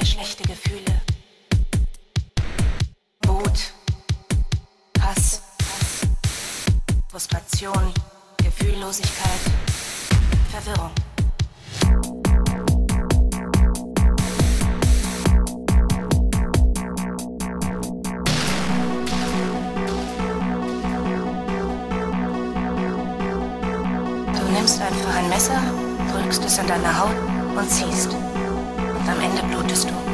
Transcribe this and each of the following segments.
viele schlechte Gefühle. Wut, Hass, Frustration, Gefühllosigkeit, Verwirrung. Du nimmst einfach ein Messer, drückst es an deine Haut und ziehst. Am Ende blutest du.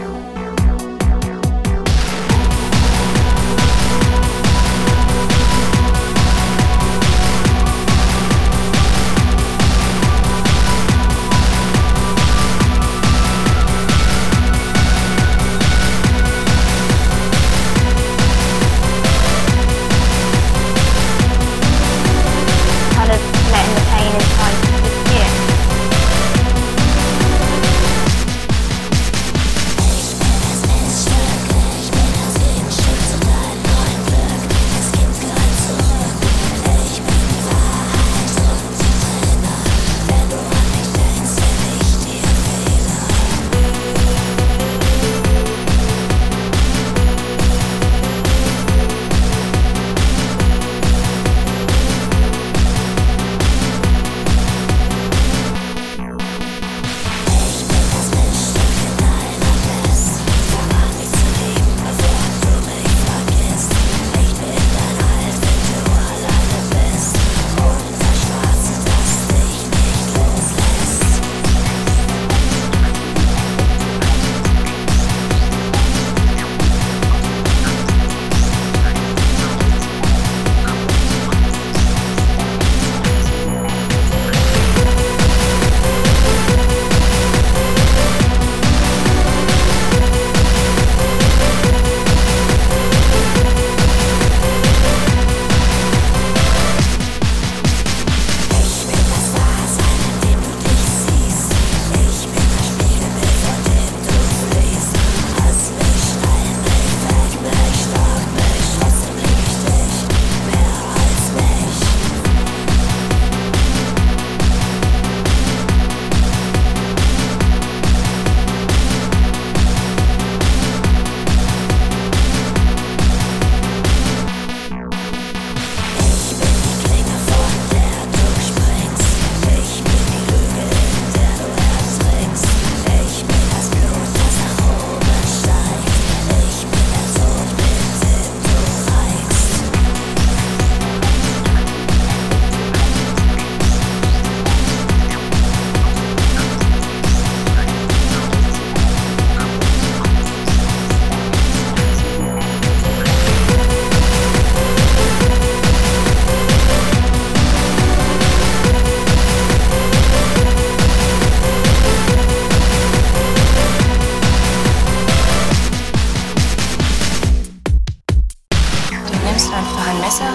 Einfach ein Messer,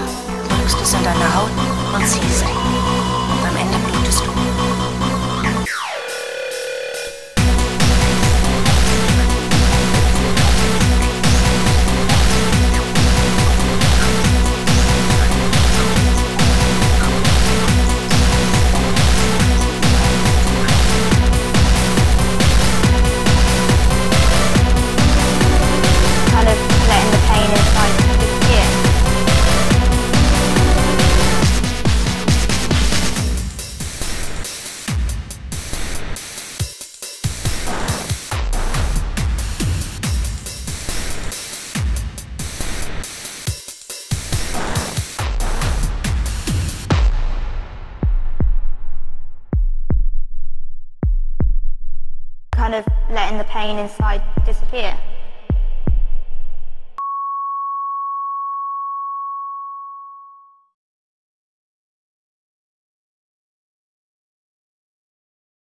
drückst es an deine Haut und ziehst. Kind of letting the pain inside disappear.